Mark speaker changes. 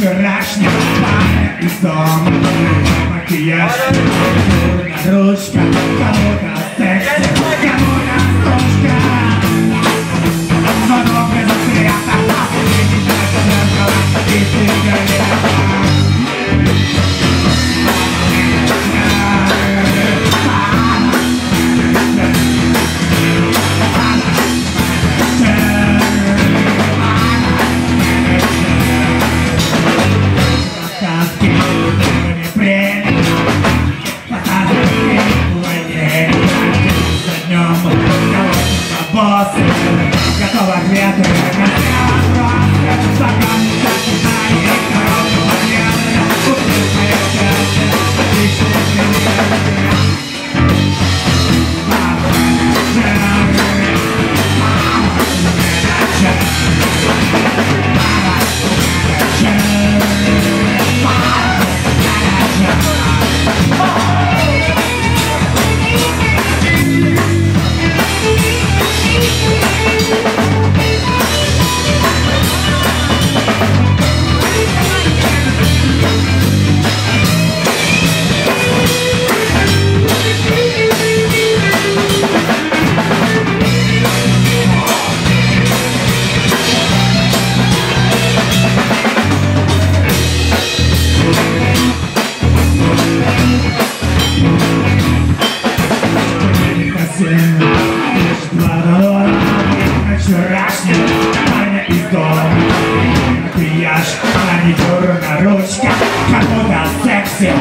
Speaker 1: вчорашня пам'ять із дому Макіяж, ручка, кому после Готова метры, хотя просто стакан Вчорашня парня из дома Макияж, маникюр на ручках Кому-то секси,